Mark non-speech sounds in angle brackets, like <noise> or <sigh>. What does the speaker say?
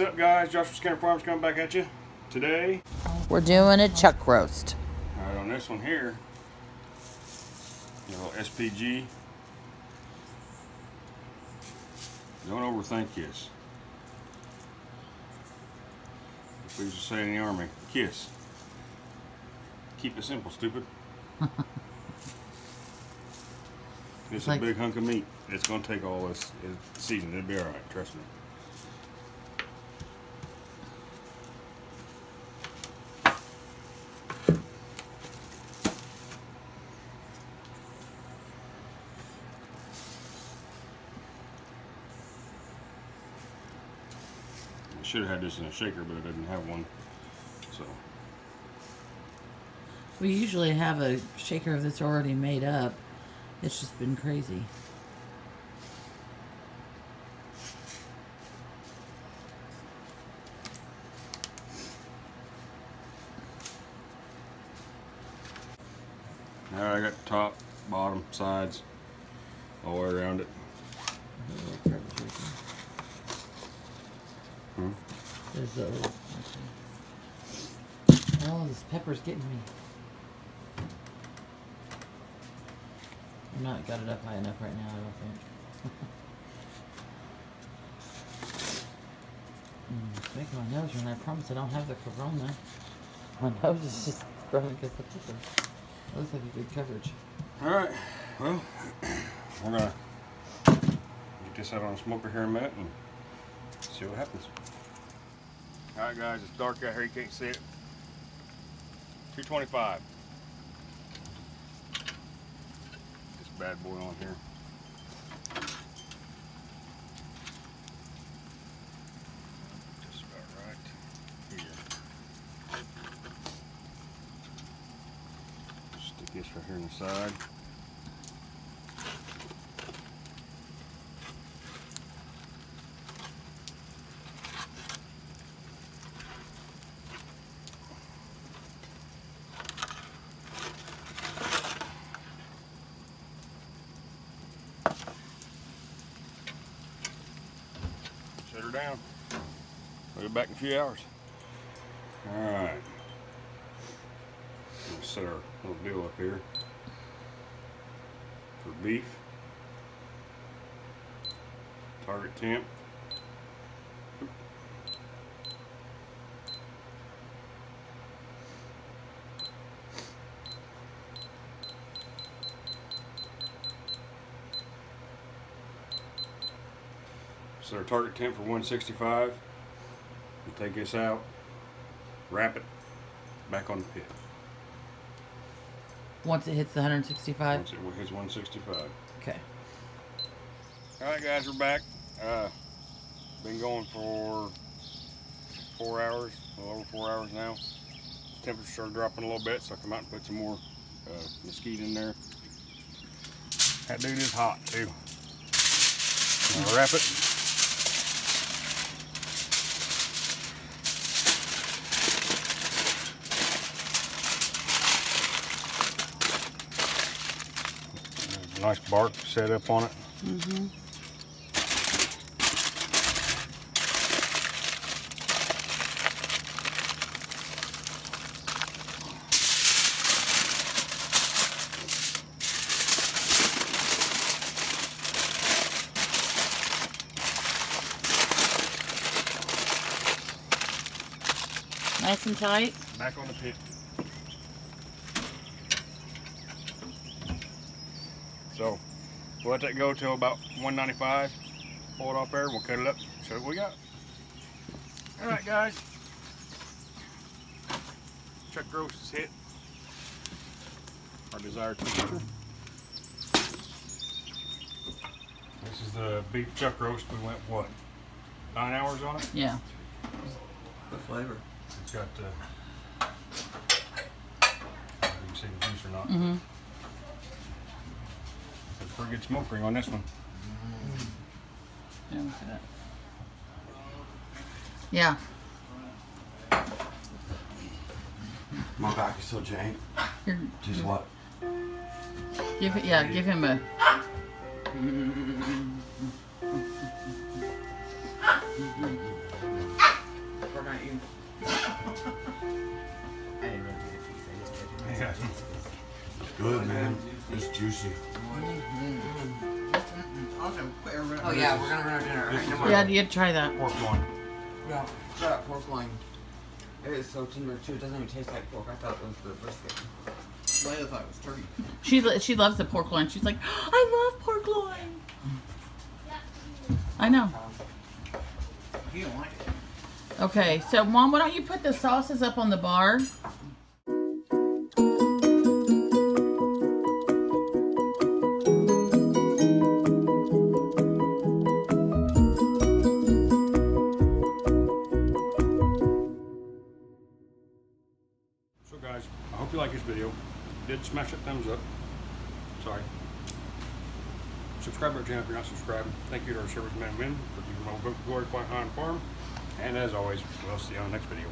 what's up guys? Joshua Skinner Farms coming back at you. Today, We're doing a chuck roast. alright on this one here, little SPG. Don't overthink this. If we used to say in the army, kiss. Keep it simple, stupid. <laughs> It's Like- a big hunk of meat. It's gonna take all this this season. It'll be alright, trust me. Should have had this in a shaker, but I didn't have one. So, We usually have a shaker that's already made up. It's just been crazy. alright, I got top, bottom, sides, all the way around it. Oh, Hmm? Oh, this pepper's getting me. I'm not got it up high enough right now, I don't think. <laughs> mm, it's making my nose run. I promise I don't have the corona. My nose is just running because the pepper. It looks like a good coverage. Alright, well, <clears throat> we're gonna get this out on a smoker here in a minute see what happens. Alright guys, it's dark out here, you can't see it. 225. This bad boy on here. Just about right here. Stick this right here on the side. Her down. We'll be back in a few hours. Alright. We'll set our little deal up here for beef. Target temp. Set our target temp for 165. We take this out, wrap it, back on the pit. Once it hits the 165. Once it hits 165. Okay. All right, guys, we're back. Uh, been going for four hours, a little over four hours now. Temperature started dropping a little bit, so I come out and put some more uh, mesquite in there. That dude is hot too. I'll wrap it. Nice bark set up on it. Mm-hmm. Nice and tight. Back on the pit. So we'll let that go till about 195. Pull it off there, we'll cut it up, show what we got. All right, guys. Chuck roast is hit. Our desired temperature. This is the beef chuck roast. We went what? Nine hours on it. Yeah. The flavor. It's got uh, you can see the juice or not. Mm-hmm. It's a good smoke ring on this one. Yeah, look at that. Yeah. My back is so jank. You're, Just what? give it, yeah, give him a. good, man. It's juicy. Mm-hmm. Oh yeah, we're gonna run our dinner. Right? Yeah, you try that. Pork loin. Yeah, try that pork loin. It is so tender too. It doesn't even taste like pork. I thought it was the brisket. I thought it was turkey. She she loves the pork loin. She's like, <gasps> I love pork loin. I know. Okay, so mom, why don't you put the sauces up on the bar? Video. Did smash that thumbs up. Sorry. Subscribe to our channel if you're not subscribed. Thank you to our servicemen and women for keeping my vote glorifying on farm. And as always, we'll see you on the next video.